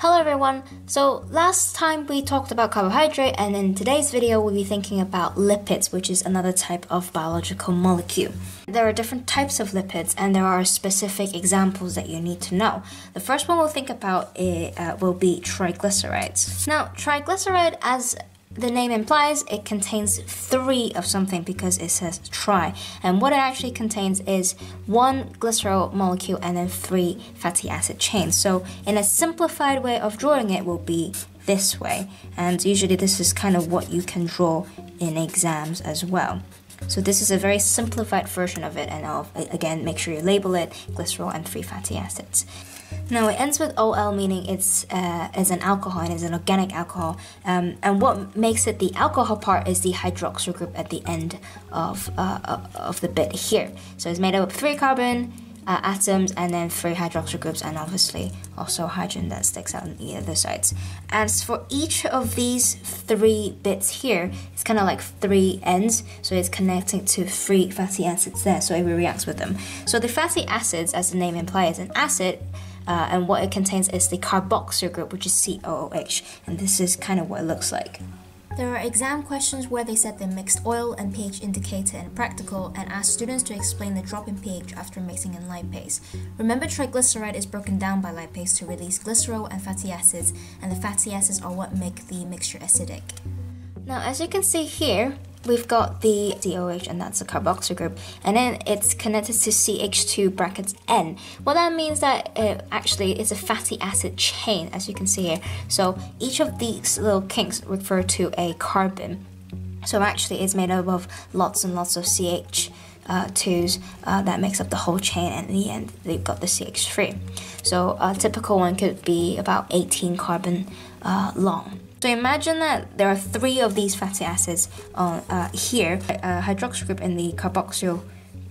Hello everyone. So last time we talked about carbohydrate and in today's video we'll be thinking about lipids, which is another type of biological molecule. There are different types of lipids and there are specific examples that you need to know. The first one we'll think about uh, will be triglycerides. Now, triglyceride as the name implies it contains three of something because it says tri. And what it actually contains is one glycerol molecule and then three fatty acid chains. So, in a simplified way of drawing it, will be this way. And usually, this is kind of what you can draw in exams as well. So this is a very simplified version of it, and I'll again make sure you label it glycerol and three fatty acids. Now it ends with OL, meaning it's uh, is an alcohol and is an organic alcohol. Um, and what makes it the alcohol part is the hydroxyl group at the end of uh, of the bit here. So it's made up of three carbon uh, atoms and then three hydroxyl groups, and obviously also hydrogen that sticks out on the other sides. As for each of these three bits here, it's kind of like three ends, so it's connecting to three fatty acids there, so it reacts with them. So the fatty acids, as the name implies, an acid uh, and what it contains is the carboxyl group, which is COOH, and this is kind of what it looks like. There are exam questions where they set the mixed oil and pH indicator in practical and ask students to explain the drop in pH after mixing in lipase. Remember triglyceride is broken down by lipase to release glycerol and fatty acids, and the fatty acids are what make the mixture acidic. Now as you can see here, we've got the COH and that's a carboxyl group and then it's connected to CH2 brackets N. Well that means that it actually it's a fatty acid chain as you can see here. So each of these little kinks refer to a carbon. So actually it's made up of lots and lots of CH uh, twos uh, that makes up the whole chain and in the end they've got the CH3. So a typical one could be about 18 carbon uh, long. So imagine that there are three of these fatty acids on uh, here. A hydroxyl group in the carboxyl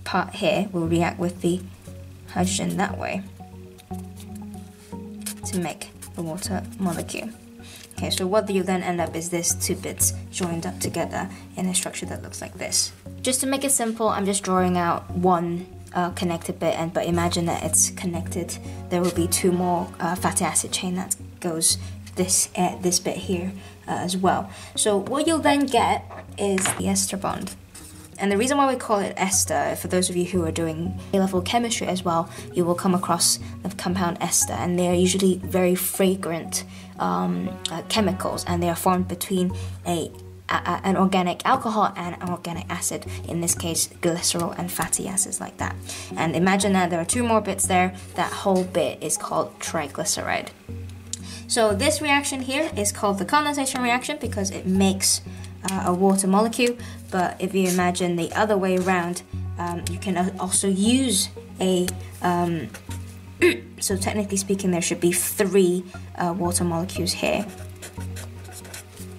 part here will react with the hydrogen that way to make the water molecule. Okay, so what you then end up is this two bits joined up together in a structure that looks like this. Just to make it simple, I'm just drawing out one uh, connected bit, and but imagine that it's connected. There will be two more uh, fatty acid chain that goes this uh, this bit here uh, as well. So what you'll then get is the ester bond. And the reason why we call it ester, for those of you who are doing A-level chemistry as well, you will come across the compound ester, and they are usually very fragrant um, uh, chemicals, and they are formed between a an organic alcohol and an organic acid, in this case glycerol and fatty acids like that. And imagine that there are two more bits there, that whole bit is called triglyceride. So this reaction here is called the condensation reaction because it makes uh, a water molecule. But if you imagine the other way around, um, you can also use a um, so technically speaking there should be three uh, water molecules here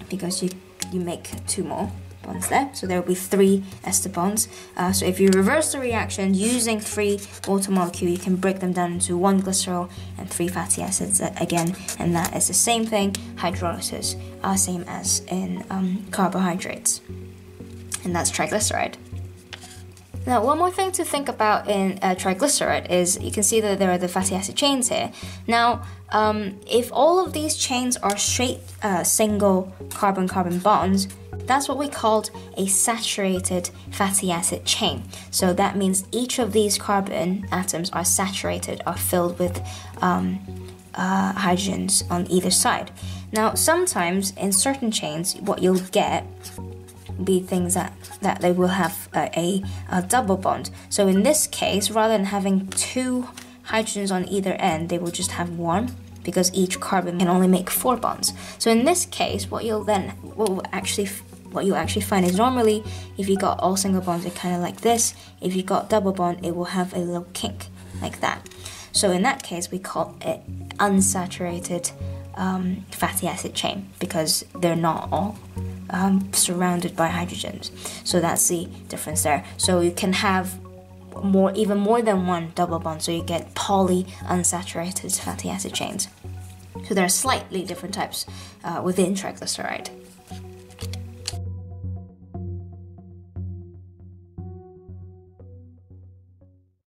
because you you make two more bonds. So there will be three ester bonds. Uh, so if you reverse the reaction using three water molecule, you can break them down into one glycerol and three fatty acids again, and that is the same thing, hydrolysis, uh, same as in um, carbohydrates. And that's triglyceride. Now, one more thing to think about in uh, triglyceride is you can see that there are the fatty acid chains here. Now, um, if all of these chains are straight uh, single carbon-carbon bonds, that's what we called a saturated fatty acid chain. So that means each of these carbon atoms are saturated, are filled with um, uh, hydrogens on either side. Now, sometimes in certain chains, what you'll get be things that, that they will have a, a double bond. So in this case, rather than having two hydrogens on either end, they will just have one because each carbon can only make four bonds. So in this case, what you'll then what will actually what you'll actually find is normally if you got all single bonds it kind of like this if you got double bond it will have a little kink like that so in that case we call it unsaturated um, fatty acid chain because they're not all um, surrounded by hydrogens so that's the difference there. So you can have more even more than one double bond so you get poly unsaturated fatty acid chains. So there are slightly different types uh, within triglyceride